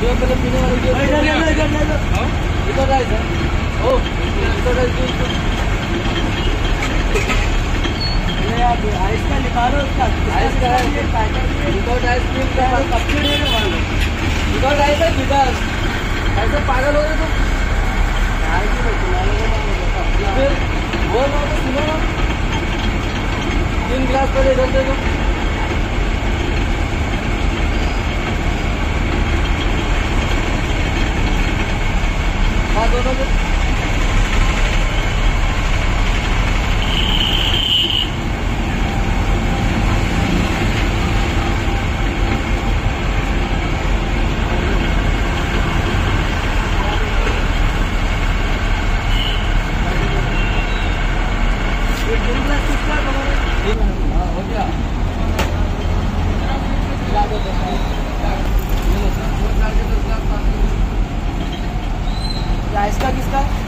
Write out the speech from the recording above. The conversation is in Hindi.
जो पहले पीने वाले जो इधर इधर इधर इधर। इधर आइए सर। ओ इधर आइए ये आप आइस का निकालो उसका। आइस का विदाउट आइसक्रीम का कब से देने वाले विदाउट आइस है ऐसे पागल हो तुम। हूँ। सुनो ना। तीन गिलास पहले इधर दे दो हाँ, हो गया। किसका किसका?